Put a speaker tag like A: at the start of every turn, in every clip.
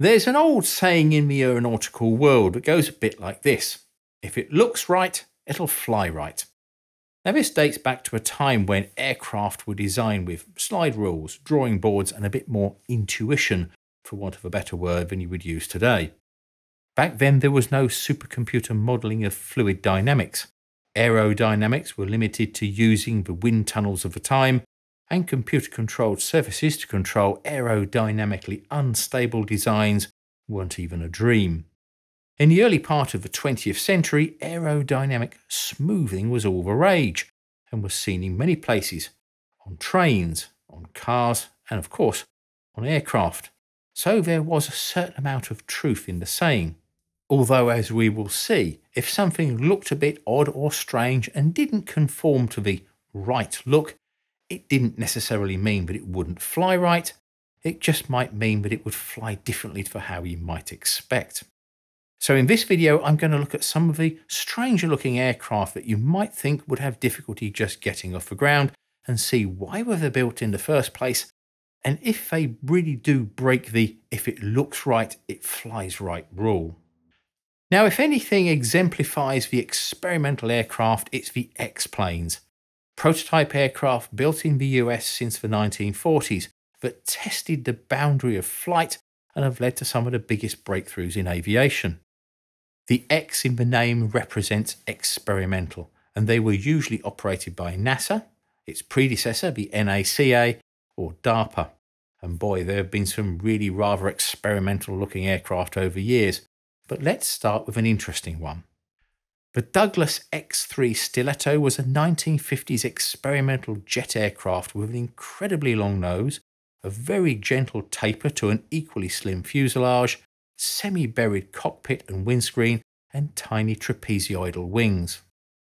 A: There's an old saying in the aeronautical world that goes a bit like this If it looks right, it'll fly right. Now, this dates back to a time when aircraft were designed with slide rules, drawing boards, and a bit more intuition, for want of a better word, than you would use today. Back then, there was no supercomputer modelling of fluid dynamics. Aerodynamics were limited to using the wind tunnels of the time, and computer controlled surfaces to control aerodynamically unstable designs weren't even a dream. In the early part of the 20th century, aerodynamic smoothing was all the rage and was seen in many places on trains, on cars, and of course on aircraft. So there was a certain amount of truth in the saying. Although, as we will see, if something looked a bit odd or strange and didn't conform to the right look, it didn't necessarily mean that it wouldn't fly right, it just might mean that it would fly differently to how you might expect. So in this video, I'm going to look at some of the stranger looking aircraft that you might think would have difficulty just getting off the ground and see why were they built in the first place and if they really do break the if it looks right, it flies right rule. Now, if anything exemplifies the experimental aircraft, it's the X-planes, prototype aircraft built in the US since the 1940s that tested the boundary of flight and have led to some of the biggest breakthroughs in aviation. The X in the name represents experimental, and they were usually operated by NASA, its predecessor, the NACA, or DARPA. And boy, there have been some really rather experimental looking aircraft over years. But let's start with an interesting one. The Douglas X 3 Stiletto was a 1950s experimental jet aircraft with an incredibly long nose, a very gentle taper to an equally slim fuselage, semi buried cockpit and windscreen, and tiny trapezoidal wings.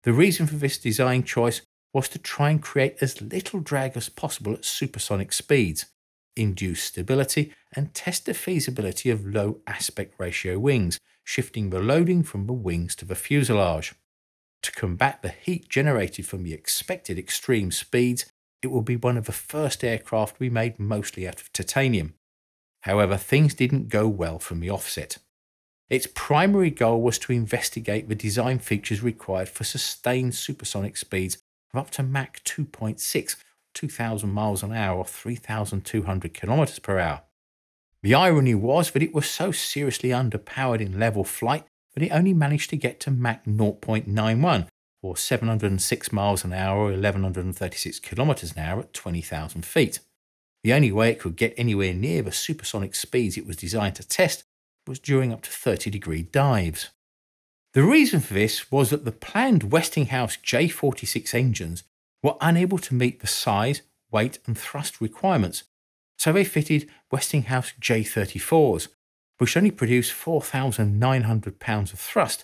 A: The reason for this design choice was to try and create as little drag as possible at supersonic speeds, induce stability, and test the feasibility of low aspect ratio wings, shifting the loading from the wings to the fuselage. To combat the heat generated from the expected extreme speeds, it will be one of the first aircraft we made mostly out of titanium. However, things didn't go well from the offset. Its primary goal was to investigate the design features required for sustained supersonic speeds of up to Mach 2.6, 2,000 miles an hour or 3,200 kilometers per hour. The irony was that it was so seriously underpowered in level flight that it only managed to get to Mach 0.91, or 706 miles an hour or 1136 kilometers an hour at 20,000 feet. The only way it could get anywhere near the supersonic speeds it was designed to test was during up to 30 degree dives. The reason for this was that the planned Westinghouse J46 engines were unable to meet the size, weight, and thrust requirements, so they fitted Westinghouse J34s, which only produced 4,900 pounds of thrust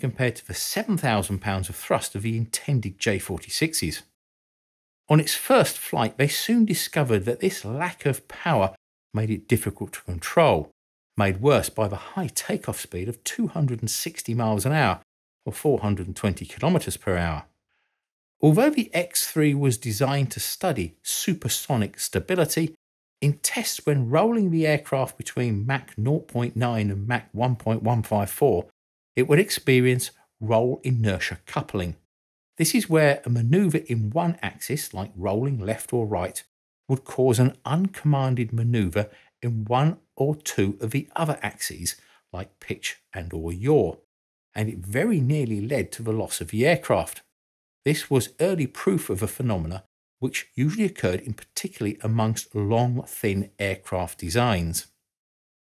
A: compared to the 7,000 pounds of thrust of the intended J46s. On its first flight, they soon discovered that this lack of power made it difficult to control, made worse by the high takeoff speed of 260 miles an hour or 420 kilometers per hour. Although the X3 was designed to study supersonic stability, in tests when rolling the aircraft between Mach 0.9 and Mach 1.154, it would experience roll inertia coupling. This is where a maneuver in one axis, like rolling left or right, would cause an uncommanded maneuver in one or two of the other axes, like pitch and or yaw, and it very nearly led to the loss of the aircraft. This was early proof of a phenomena which usually occurred in particularly amongst long, thin aircraft designs.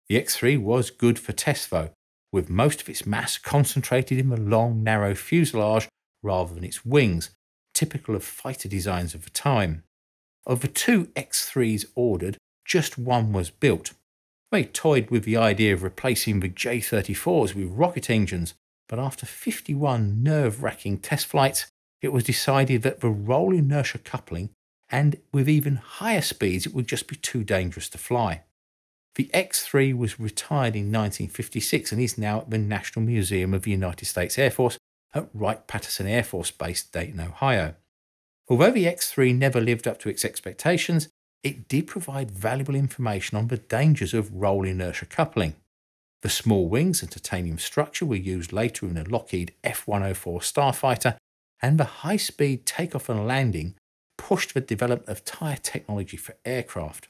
A: The X3 was good for tests though, with most of its mass concentrated in the long, narrow fuselage rather than its wings, typical of fighter designs of the time. Of the two X3s ordered, just one was built. They toyed with the idea of replacing the J 34s with rocket engines, but after 51 nerve wracking test flights, it was decided that the roll inertia coupling and with even higher speeds, it would just be too dangerous to fly. The X3 was retired in 1956 and is now at the National Museum of the United States Air Force at Wright Patterson Air Force Base, Dayton, Ohio. Although the X3 never lived up to its expectations, it did provide valuable information on the dangers of roll inertia coupling. The small wings and titanium structure were used later in the Lockheed F 104 Starfighter, and the high speed takeoff and landing pushed the development of tyre technology for aircraft.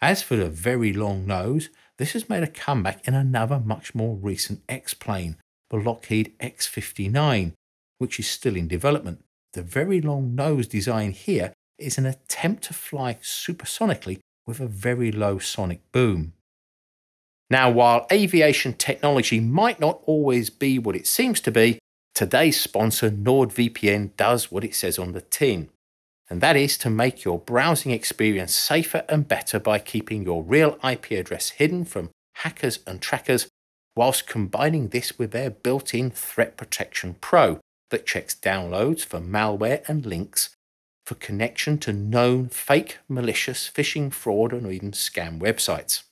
A: As for the very long nose, this has made a comeback in another much more recent X plane, the Lockheed X 59, which is still in development. The very long nose design here is an attempt to fly supersonically with a very low sonic boom. Now, while aviation technology might not always be what it seems to be, today's sponsor NordVPN does what it says on the tin. And that is to make your browsing experience safer and better by keeping your real IP address hidden from hackers and trackers, whilst combining this with their built in Threat Protection Pro that checks downloads for malware and links for connection to known fake, malicious, phishing, fraud, and even scam websites.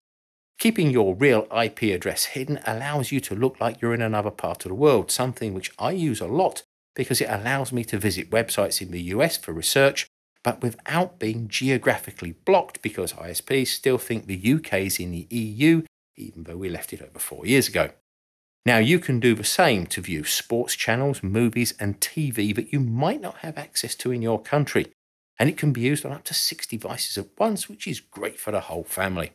A: Keeping your real IP address hidden allows you to look like you're in another part of the world, something which I use a lot because it allows me to visit websites in the US for research, but without being geographically blocked because ISPs still think the UK is in the EU, even though we left it over four years ago. Now, you can do the same to view sports channels, movies, and TV that you might not have access to in your country, and it can be used on up to six devices at once, which is great for the whole family.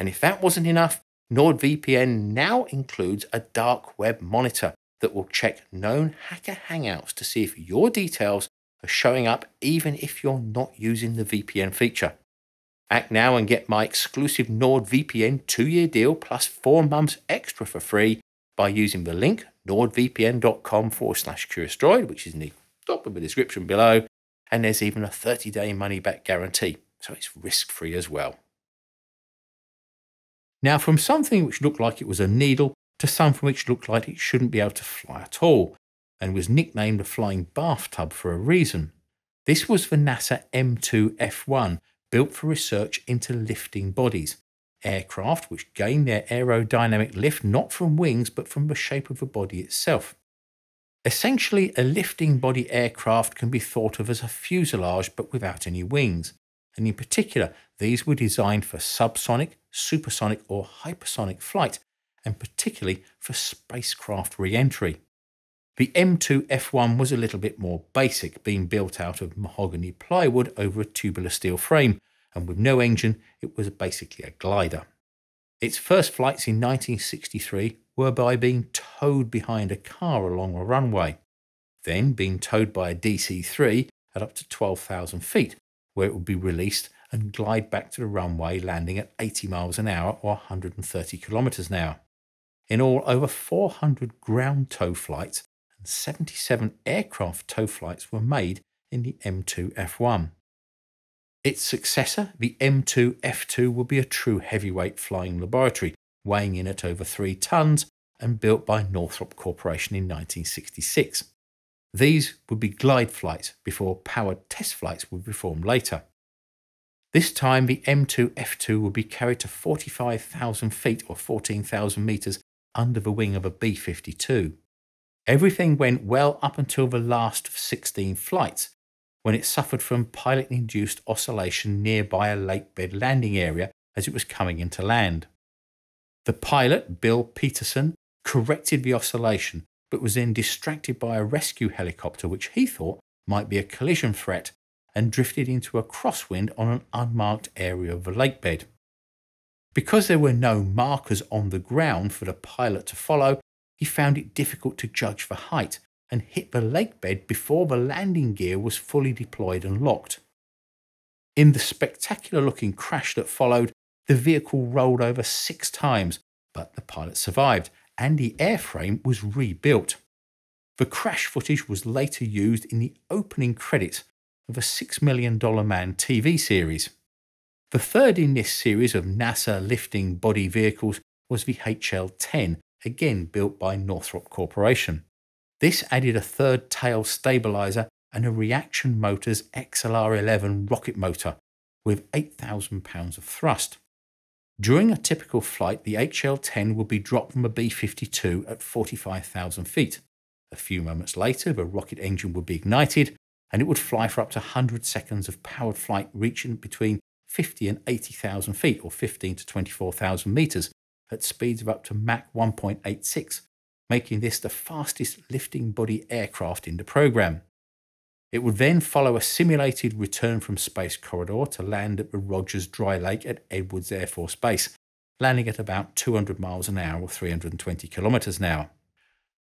A: And if that wasn't enough, NordVPN now includes a dark web monitor that will check known hacker hangouts to see if your details are showing up even if you're not using the VPN feature. Act now and get my exclusive NordVPN two year deal plus four months extra for free by using the link nordvpn.com forward slash curiousdroid, which is in the top of the description below. And there's even a 30 day money back guarantee, so it's risk free as well. Now, from something which looked like it was a needle to something which looked like it shouldn't be able to fly at all, and was nicknamed a flying bathtub for a reason. This was the NASA M2F1, built for research into lifting bodies, aircraft which gain their aerodynamic lift not from wings but from the shape of the body itself. Essentially, a lifting body aircraft can be thought of as a fuselage but without any wings and in particular, these were designed for subsonic, supersonic, or hypersonic flight, and particularly for spacecraft re entry. The M2F1 was a little bit more basic, being built out of mahogany plywood over a tubular steel frame, and with no engine, it was basically a glider. Its first flights in 1963 were by being towed behind a car along a runway, then being towed by a DC 3 at up to 12,000 feet, where it would be released and glide back to the runway, landing at 80 miles an hour or 130 kilometers an hour. In all, over 400 ground tow flights and 77 aircraft tow flights were made in the M2F1. Its successor, the M2F2, will be a true heavyweight flying laboratory, weighing in at over three tons and built by Northrop Corporation in 1966. These would be glide flights before powered test flights would be performed later. This time, the M2 F2 would be carried to 45,000 feet or 14,000 metres under the wing of a B 52. Everything went well up until the last of 16 flights, when it suffered from pilot induced oscillation nearby a lake bed landing area as it was coming into land. The pilot, Bill Peterson, corrected the oscillation but was then distracted by a rescue helicopter which he thought might be a collision threat and drifted into a crosswind on an unmarked area of the lake bed. Because there were no markers on the ground for the pilot to follow, he found it difficult to judge the height and hit the lake bed before the landing gear was fully deployed and locked. In the spectacular looking crash that followed, the vehicle rolled over six times, but the pilot survived and the airframe was rebuilt. The crash footage was later used in the opening credits of a $6 million Man TV series. The third in this series of NASA lifting body vehicles was the HL 10, again built by Northrop Corporation. This added a third tail stabilizer and a Reaction Motors XLR 11 rocket motor with 8,000 pounds of thrust. During a typical flight, the HL-10 would be dropped from a B-52 at 45,000 feet. A few moments later, the rocket engine would be ignited and it would fly for up to 100 seconds of powered flight, reaching between 50 and 80,000 feet or 15 to 24,000 meters at speeds of up to Mach 1.86, making this the fastest lifting body aircraft in the program. It would then follow a simulated return from Space Corridor to land at the Rogers Dry Lake at Edwards Air Force Base, landing at about 200 miles an hour or 320 kilometers an hour.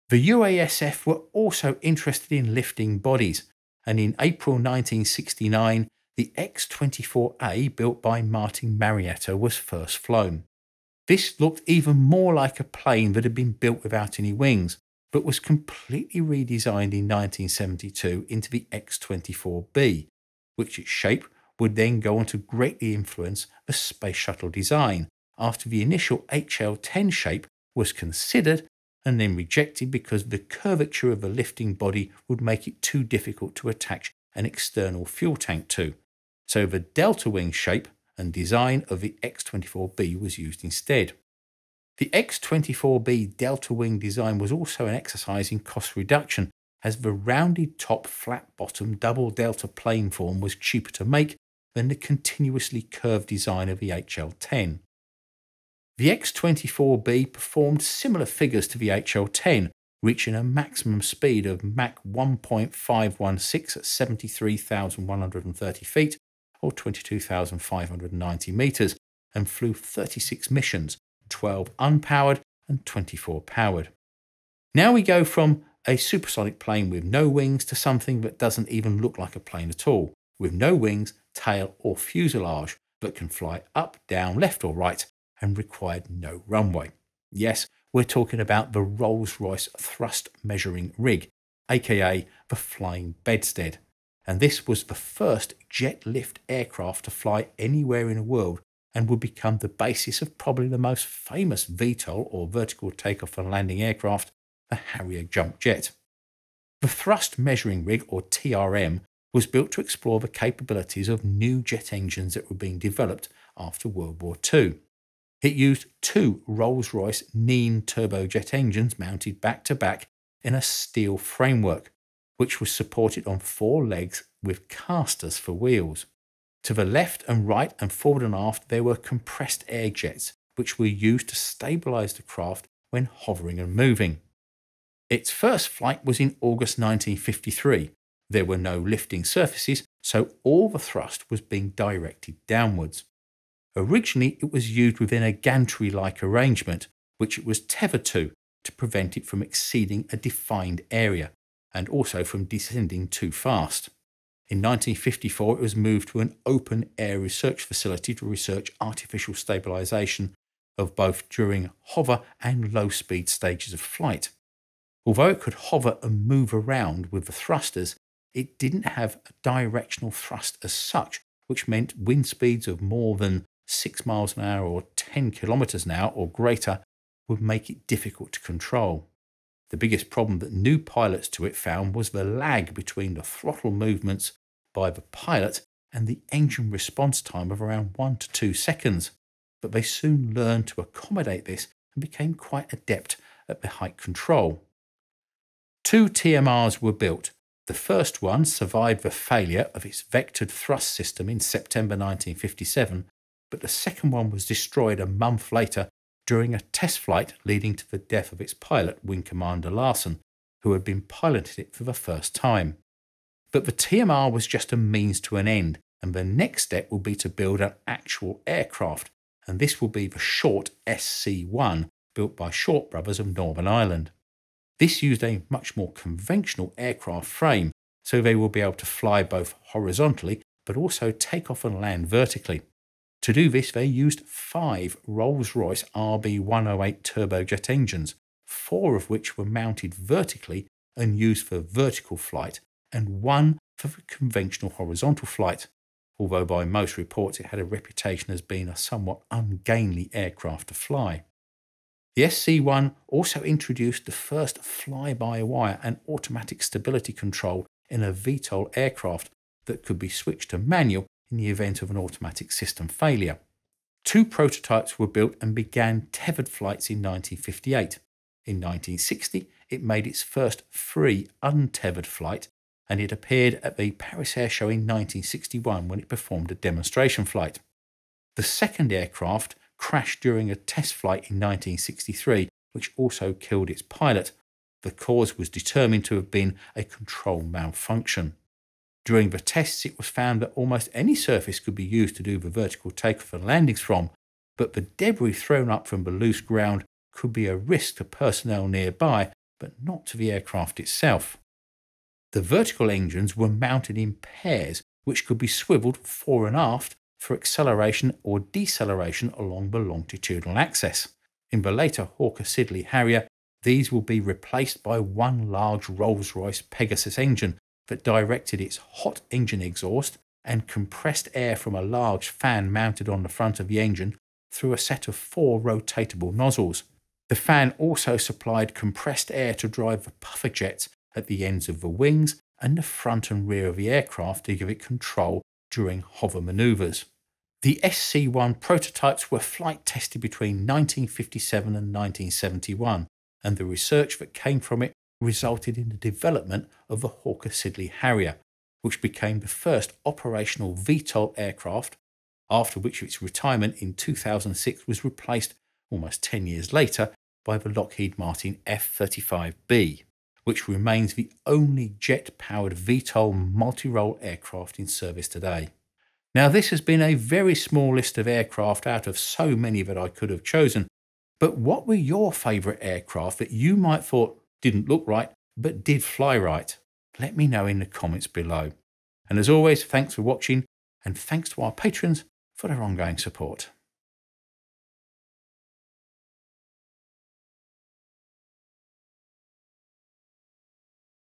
A: The UASF were also interested in lifting bodies, and in April 1969, the X 24A, built by Martin Marietta, was first flown. This looked even more like a plane that had been built without any wings, but was completely redesigned in 1972 into the X 24B, which its shape would then go on to greatly influence the space shuttle design after the initial HL 10 shape was considered and then rejected because the curvature of the lifting body would make it too difficult to attach an external fuel tank to. So the delta wing shape and design of the X24B was used instead. The X24B delta wing design was also an exercise in cost reduction as the rounded top flat bottom double delta planform was cheaper to make than the continuously curved design of the HL10. The X24B performed similar figures to the HL10, reaching a maximum speed of Mach 1.516 at 73,130 feet or 22,590 metres and flew 36 missions, 12 unpowered and 24 powered. Now we go from a supersonic plane with no wings to something that doesn't even look like a plane at all, with no wings, tail or fuselage, but can fly up, down, left or right and required no runway. Yes, we're talking about the Rolls Royce Thrust Measuring Rig, aka the Flying Bedstead. And this was the first jet lift aircraft to fly anywhere in the world and would become the basis of probably the most famous VTOL or vertical takeoff and landing aircraft, the Harrier Jump Jet. The Thrust Measuring Rig, or TRM, was built to explore the capabilities of new jet engines that were being developed after World War II. It used two Rolls Royce Nene turbojet engines mounted back to back in a steel framework, which was supported on four legs with casters for wheels. To the left and right and forward and aft, there were compressed air jets, which were used to stabilize the craft when hovering and moving. Its first flight was in August 1953. There were no lifting surfaces, so all the thrust was being directed downwards. Originally, it was used within a gantry like arrangement, which it was tethered to to prevent it from exceeding a defined area and also from descending too fast. In 1954, it was moved to an open air research facility to research artificial stabilization of both during hover and low speed stages of flight. Although it could hover and move around with the thrusters, it didn't have a directional thrust as such, which meant wind speeds of more than 6 miles an hour or 10 kilometers an hour or greater would make it difficult to control. The biggest problem that new pilots to it found was the lag between the throttle movements by the pilot and the engine response time of around 1 to 2 seconds. But they soon learned to accommodate this and became quite adept at the height control. Two TMRs were built. The first one survived the failure of its vectored thrust system in September 1957 but the second one was destroyed a month later during a test flight leading to the death of its pilot, Wing Commander Larsen, who had been piloting it for the first time. But the TMR was just a means to an end, and the next step will be to build an actual aircraft, and this will be the Short SC 1 built by Short Brothers of Northern Ireland. This used a much more conventional aircraft frame, so they will be able to fly both horizontally but also take off and land vertically. To do this, they used five Rolls Royce RB108 turbojet engines, four of which were mounted vertically and used for vertical flight, and one for the conventional horizontal flight, although by most reports it had a reputation as being a somewhat ungainly aircraft to fly. The SC1 also introduced the first fly by wire and automatic stability control in a VTOL aircraft that could be switched to manual in the event of an automatic system failure. Two prototypes were built and began tethered flights in 1958. In 1960, it made its first free untethered flight, and it appeared at the Paris Air Show in 1961 when it performed a demonstration flight. The second aircraft crashed during a test flight in 1963, which also killed its pilot. The cause was determined to have been a control malfunction. During the tests, it was found that almost any surface could be used to do the vertical takeoff and landings from, but the debris thrown up from the loose ground could be a risk to personnel nearby, but not to the aircraft itself. The vertical engines were mounted in pairs, which could be swiveled fore and aft for acceleration or deceleration along the longitudinal axis. In the later Hawker Siddeley Harrier, these will be replaced by one large Rolls Royce Pegasus engine that directed its hot engine exhaust and compressed air from a large fan mounted on the front of the engine through a set of four rotatable nozzles. The fan also supplied compressed air to drive the puffer jets at the ends of the wings and the front and rear of the aircraft to give it control during hover manoeuvres. The SC 1 prototypes were flight tested between 1957 and 1971, and the research that came from it resulted in the development of the Hawker Siddeley Harrier, which became the first operational VTOL aircraft, after which its retirement in 2006 was replaced almost 10 years later by the Lockheed Martin F 35B, which remains the only jet powered VTOL multi role aircraft in service today. Now, this has been a very small list of aircraft out of so many that I could have chosen, but what were your favourite aircraft that you might thought didn't look right but did fly right? Let me know in the comments below. And as always, thanks for watching and thanks to our patrons for their ongoing support.